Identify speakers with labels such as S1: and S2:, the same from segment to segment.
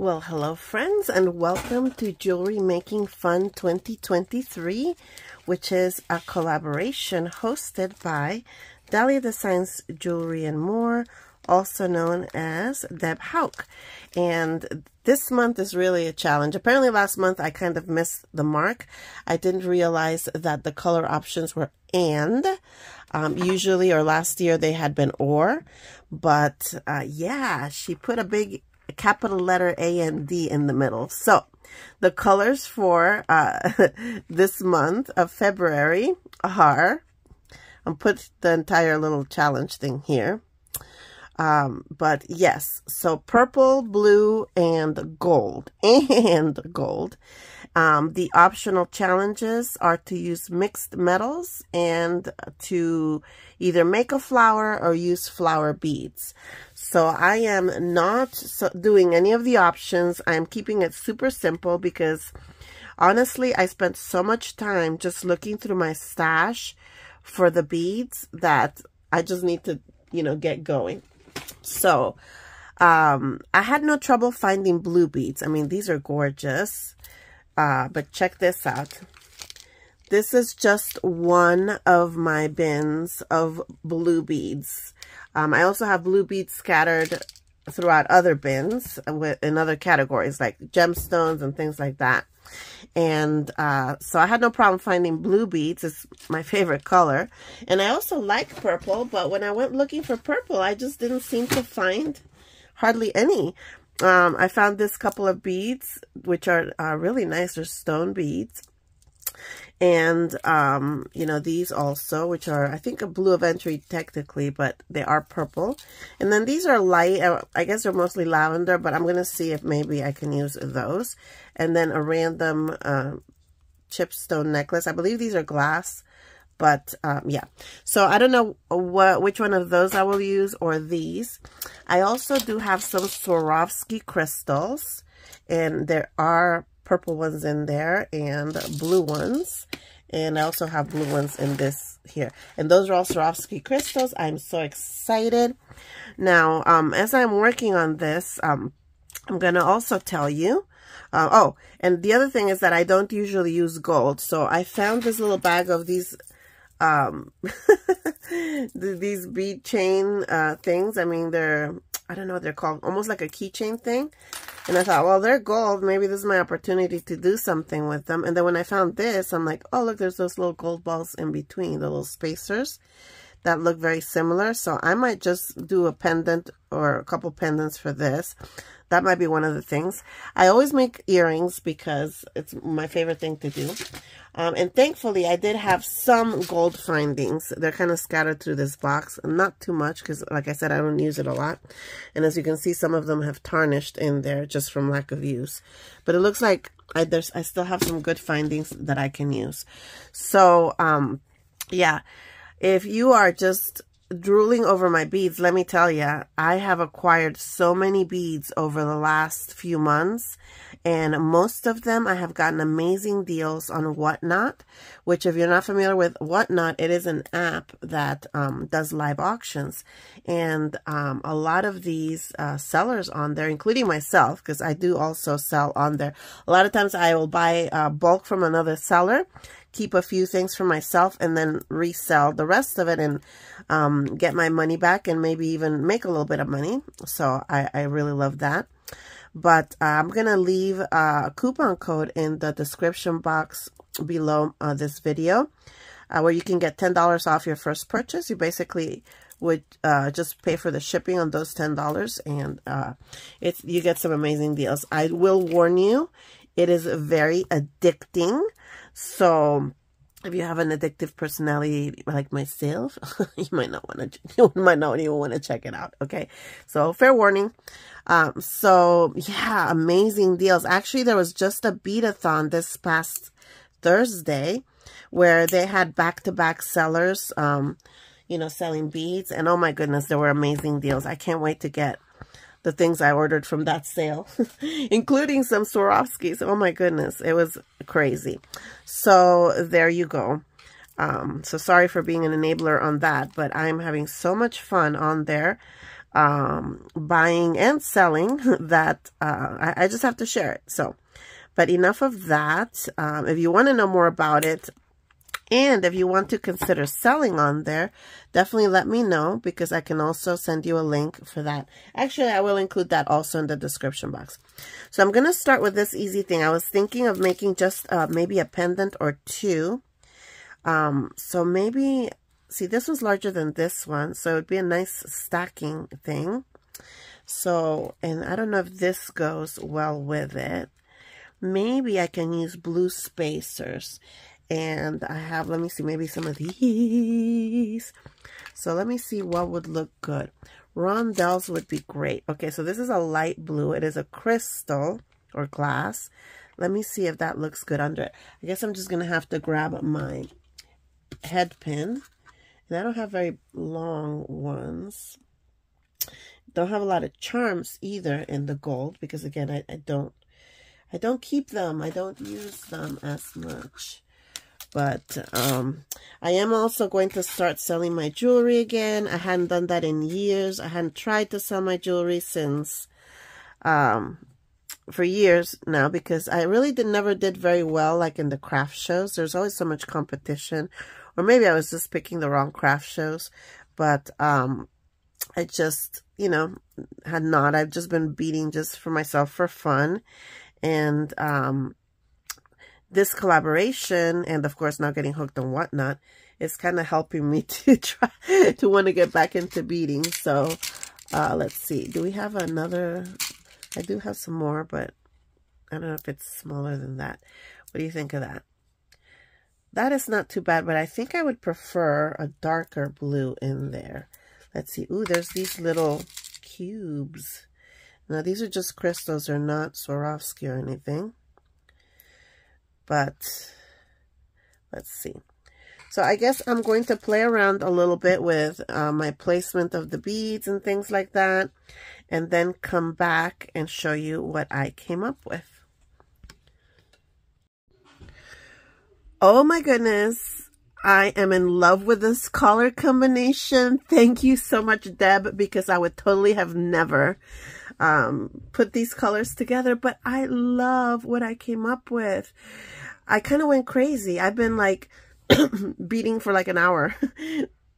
S1: Well, hello friends and welcome to Jewelry Making Fun 2023, which is a collaboration hosted by Dahlia Designs Jewelry and More, also known as Deb Hauk. And this month is really a challenge. Apparently last month I kind of missed the mark. I didn't realize that the color options were and. Um, usually or last year they had been or. But uh, yeah, she put a big capital letter A and D in the middle. So the colors for uh, this month of February are, I'll put the entire little challenge thing here. Um, but yes, so purple, blue, and gold, and gold. Um, the optional challenges are to use mixed metals and to either make a flower or use flower beads. So I am not doing any of the options. I am keeping it super simple because honestly, I spent so much time just looking through my stash for the beads that I just need to, you know, get going. So, um, I had no trouble finding blue beads. I mean, these are gorgeous. Uh, but check this out. This is just one of my bins of blue beads. Um, I also have blue beads scattered throughout other bins with, in other categories like gemstones and things like that. And uh, so I had no problem finding blue beads. It's my favorite color. And I also like purple, but when I went looking for purple, I just didn't seem to find hardly any. Um, I found this couple of beads, which are uh, really nice. They're stone beads. And, um, you know, these also, which are, I think, a blue of entry technically, but they are purple. And then these are light. Uh, I guess they're mostly lavender, but I'm going to see if maybe I can use those. And then a random uh, chipstone necklace. I believe these are glass. But, um, yeah. So, I don't know what which one of those I will use or these. I also do have some Swarovski crystals. And there are purple ones in there and blue ones. And I also have blue ones in this here. And those are all Swarovski crystals. I'm so excited. Now, um, as I'm working on this, um, I'm going to also tell you. Uh, oh, and the other thing is that I don't usually use gold. So I found this little bag of these um these bead chain uh things i mean they're i don't know what they're called almost like a keychain thing and I thought, well, they're gold. Maybe this is my opportunity to do something with them. And then when I found this, I'm like, oh, look, there's those little gold balls in between, the little spacers that look very similar. So I might just do a pendant or a couple pendants for this. That might be one of the things. I always make earrings because it's my favorite thing to do. Um, and thankfully, I did have some gold findings. They're kind of scattered through this box. Not too much because, like I said, I don't use it a lot. And as you can see, some of them have tarnished in there just from lack of use. But it looks like I, there's, I still have some good findings that I can use. So, um, yeah, if you are just drooling over my beads, let me tell you, I have acquired so many beads over the last few months, and most of them I have gotten amazing deals on Whatnot, which if you're not familiar with Whatnot, it is an app that um, does live auctions, and um, a lot of these uh, sellers on there, including myself, because I do also sell on there, a lot of times I will buy uh, bulk from another seller, keep a few things for myself and then resell the rest of it and um, get my money back and maybe even make a little bit of money. So I, I really love that. But uh, I'm going to leave a coupon code in the description box below uh, this video uh, where you can get $10 off your first purchase. You basically would uh, just pay for the shipping on those $10 and uh, it's, you get some amazing deals. I will warn you, it is very addicting. So if you have an addictive personality like myself, you might not want to, you might not even want to check it out. Okay. So fair warning. Um, so yeah, amazing deals. Actually, there was just a beadathon this past Thursday where they had back-to-back -back sellers, um, you know, selling beads. And oh my goodness, there were amazing deals. I can't wait to get the things I ordered from that sale, including some Swarovskis. Oh my goodness, it was crazy. So there you go. Um, so sorry for being an enabler on that, but I'm having so much fun on there. um, buying and selling that uh, I, I, just have to share it. So, but enough of that. Um, if you want to know more about it, and if you want to consider selling on there, definitely let me know because I can also send you a link for that. Actually, I will include that also in the description box. So I'm going to start with this easy thing. I was thinking of making just uh, maybe a pendant or two. Um, so maybe, see, this was larger than this one. So it would be a nice stacking thing. So, and I don't know if this goes well with it. Maybe I can use blue spacers. And I have, let me see, maybe some of these. So let me see what would look good. Rondelles would be great. Okay, so this is a light blue. It is a crystal or glass. Let me see if that looks good under it. I guess I'm just going to have to grab my head pin. And I don't have very long ones. Don't have a lot of charms either in the gold because again, I, I don't I don't keep them. I don't use them as much. But um, I am also going to start selling my jewelry again. I hadn't done that in years. I hadn't tried to sell my jewelry since um, for years now because I really did never did very well like in the craft shows. There's always so much competition. Or maybe I was just picking the wrong craft shows. But um, I just, you know, had not. I've just been beading just for myself for fun. And um, this collaboration and of course not getting hooked on whatnot is kind of helping me to try to want to get back into beading. So uh, let's see. Do we have another? I do have some more, but I don't know if it's smaller than that. What do you think of that? That is not too bad, but I think I would prefer a darker blue in there. Let's see. Ooh, there's these little cubes. Now, these are just crystals. They're not Swarovski or anything. But let's see. So I guess I'm going to play around a little bit with uh, my placement of the beads and things like that. And then come back and show you what I came up with. Oh my goodness. I am in love with this color combination. Thank you so much, Deb, because I would totally have never um, put these colors together, but I love what I came up with. I kind of went crazy. I've been like beading for like an hour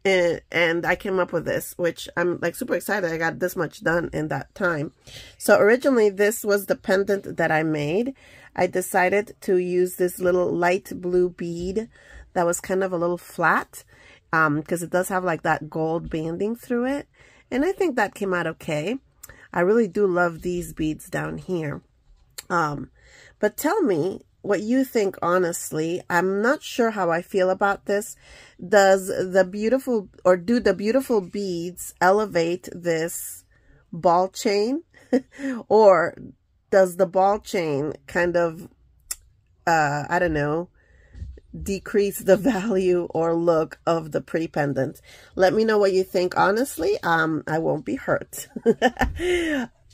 S1: and, and I came up with this, which I'm like super excited. I got this much done in that time. So originally this was the pendant that I made. I decided to use this little light blue bead that was kind of a little flat um because um, it does have like that gold banding through it. And I think that came out okay. I really do love these beads down here. Um, but tell me what you think, honestly. I'm not sure how I feel about this. Does the beautiful, or do the beautiful beads elevate this ball chain? or does the ball chain kind of, uh, I don't know, decrease the value or look of the pretty pendant. Let me know what you think. Honestly, um, I won't be hurt.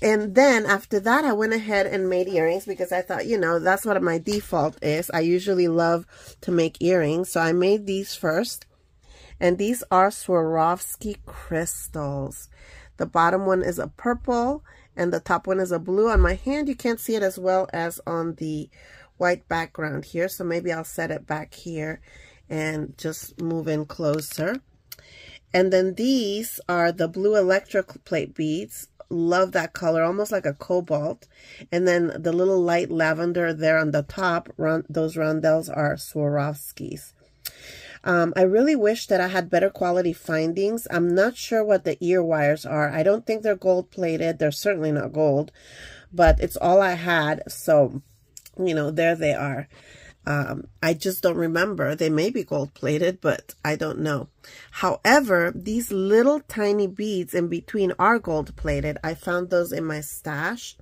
S1: and then after that, I went ahead and made earrings because I thought, you know, that's what my default is. I usually love to make earrings. So I made these first. And these are Swarovski crystals. The bottom one is a purple and the top one is a blue. On my hand, you can't see it as well as on the white background here. So maybe I'll set it back here and just move in closer. And then these are the blue electroplate beads. Love that color, almost like a cobalt. And then the little light lavender there on the top, run, those rondelles are Swarovskis. Um, I really wish that I had better quality findings. I'm not sure what the ear wires are. I don't think they're gold plated. They're certainly not gold, but it's all I had. So you know, there they are. Um, I just don't remember. They may be gold plated, but I don't know. However, these little tiny beads in between are gold plated. I found those in my stash.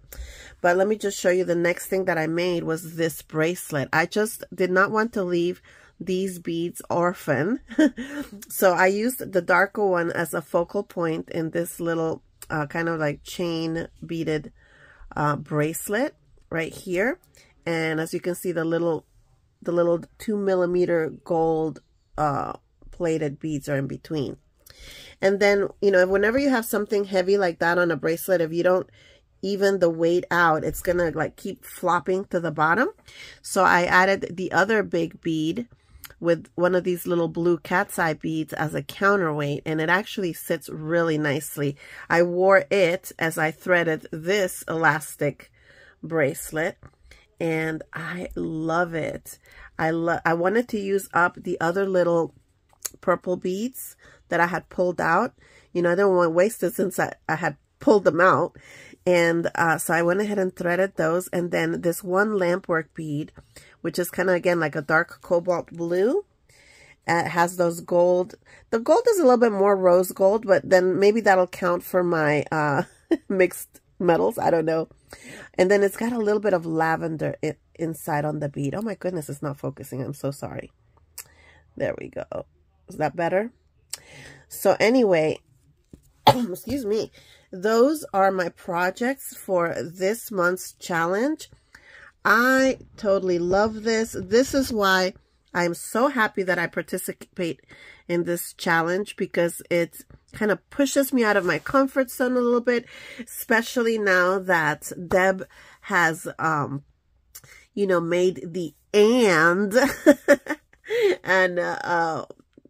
S1: But let me just show you the next thing that I made was this bracelet. I just did not want to leave these beads orphan. so I used the darker one as a focal point in this little uh, kind of like chain beaded uh, bracelet right here. And as you can see, the little, the little two millimeter gold uh, plated beads are in between. And then, you know, whenever you have something heavy like that on a bracelet, if you don't even the weight out, it's to like keep flopping to the bottom. So I added the other big bead with one of these little blue cat's eye beads as a counterweight and it actually sits really nicely. I wore it as I threaded this elastic bracelet and I love it. I love I wanted to use up the other little purple beads that I had pulled out. You know, I don't want to waste it since I, I had pulled them out. And uh, so I went ahead and threaded those. And then this one lampwork bead, which is kind of, again, like a dark cobalt blue. Uh, has those gold. The gold is a little bit more rose gold, but then maybe that'll count for my uh, mixed metals. I don't know. And then it's got a little bit of lavender inside on the bead. Oh my goodness, it's not focusing. I'm so sorry. There we go. Is that better? So anyway, excuse me, those are my projects for this month's challenge. I totally love this. This is why I'm so happy that I participate in this challenge because it kind of pushes me out of my comfort zone a little bit, especially now that Deb has, um, you know, made the and and uh,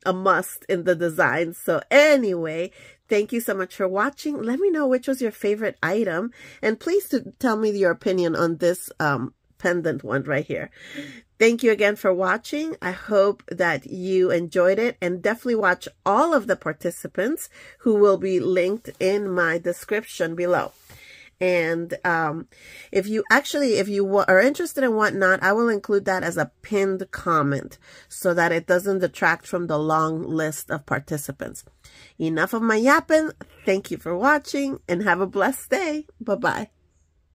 S1: a must in the design. So anyway, thank you so much for watching. Let me know which was your favorite item. And please tell me your opinion on this um, pendant one right here. Thank you again for watching. I hope that you enjoyed it and definitely watch all of the participants who will be linked in my description below. And um, if you actually, if you are interested in whatnot, I will include that as a pinned comment so that it doesn't detract from the long list of participants. Enough of my yapping. Thank you for watching and have a blessed day. Bye-bye.